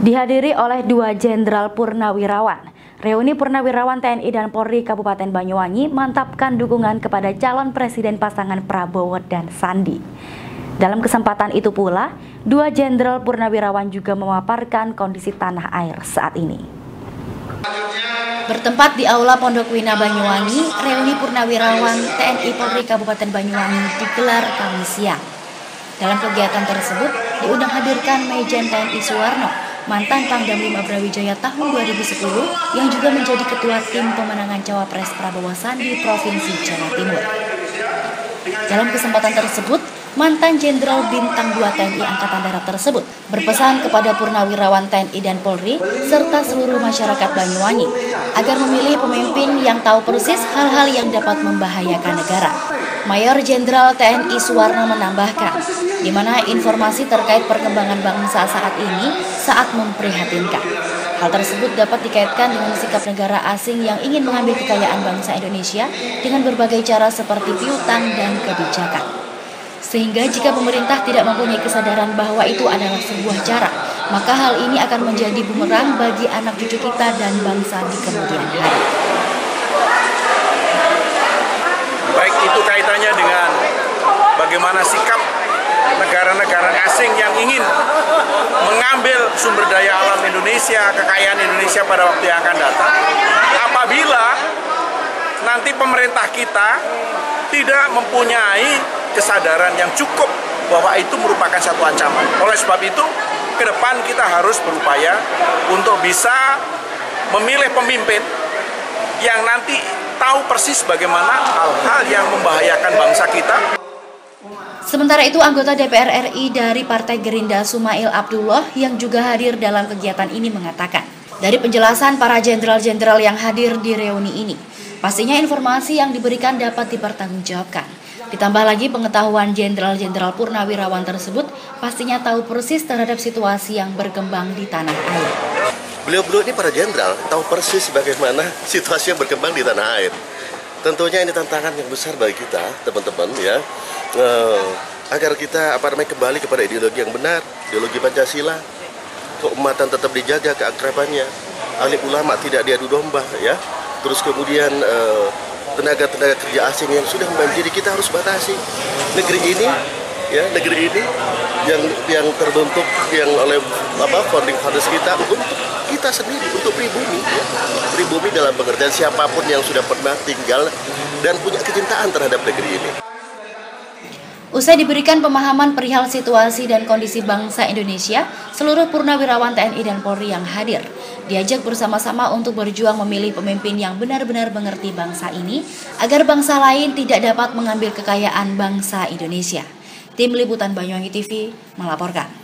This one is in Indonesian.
dihadiri oleh dua jenderal purnawirawan. Reuni Purnawirawan TNI dan Polri Kabupaten Banyuwangi mantapkan dukungan kepada calon presiden pasangan Prabowo dan Sandi. Dalam kesempatan itu pula, dua jenderal purnawirawan juga memaparkan kondisi tanah air saat ini. Bertempat di Aula Pondok Wina Banyuwangi, reuni purnawirawan TNI Polri Kabupaten Banyuwangi digelar Kamis siang. Dalam kegiatan tersebut, diundang hadirkan Mejen TNI Suwarno, mantan Pangdam 5 Brawijaya tahun 2010 yang juga menjadi ketua tim pemenangan Cawapres Prabowo Sandi Provinsi Jawa Timur. Dalam kesempatan tersebut, mantan Jenderal Bintang 2 TNI Angkatan Darat tersebut berpesan kepada purnawirawan TNI dan Polri serta seluruh masyarakat Banyuwangi agar memilih pemimpin yang tahu persis hal-hal yang dapat membahayakan negara. Mayor Jenderal TNI Suwarno menambahkan, di mana informasi terkait perkembangan bangsa saat ini saat memprihatinkan. Hal tersebut dapat dikaitkan dengan sikap negara asing yang ingin mengambil kekayaan bangsa Indonesia dengan berbagai cara seperti piutang dan kebijakan. Sehingga jika pemerintah tidak mempunyai kesadaran bahwa itu adalah sebuah cara, maka hal ini akan menjadi bumerang bagi anak cucu kita dan bangsa di kemudian hari. Baik itu kaitannya dengan bagaimana sikap negara-negara asing yang ingin mengambil sumber daya alam Indonesia, kekayaan Indonesia pada waktu yang akan datang, apabila nanti pemerintah kita tidak mempunyai kesadaran yang cukup bahwa itu merupakan satu ancaman. Oleh sebab itu, ke depan kita harus berupaya untuk bisa memilih pemimpin yang nanti tahu persis bagaimana hal-hal yang membahayakan bangsa kita. Sementara itu, anggota DPR RI dari Partai Gerindra Sumail Abdullah yang juga hadir dalam kegiatan ini mengatakan, dari penjelasan para jenderal-jenderal yang hadir di reuni ini, pastinya informasi yang diberikan dapat dipertanggungjawabkan. Ditambah lagi pengetahuan jenderal-jenderal purnawirawan tersebut pastinya tahu persis terhadap situasi yang berkembang di tanah air. Beliau-beliau ini para jenderal tahu persis bagaimana situasi yang berkembang di tanah air. Tentunya ini tantangan yang besar bagi kita, teman-teman ya uh, agar kita apa namanya kembali kepada ideologi yang benar, ideologi Pancasila, keumatan tetap dijaga keakrabannya, ahli ulama tidak diadu domba ya. Terus kemudian uh, tenaga-tenaga kerja asing yang sudah membanjiri kita harus batasi. Negeri ini ya negeri ini yang yang terbentuk yang oleh apa founding fathers kita untuk kita sendiri untuk pribumi ya. Pribumi dalam pengertian siapa pun yang sudah pernah tinggal dan punya kecintaan terhadap negeri ini. Usai diberikan pemahaman perihal situasi dan kondisi bangsa Indonesia, seluruh purnawirawan TNI dan Polri yang hadir diajak bersama-sama untuk berjuang memilih pemimpin yang benar-benar mengerti bangsa ini agar bangsa lain tidak dapat mengambil kekayaan bangsa Indonesia. Tim Liputan Banyuwangi TV melaporkan.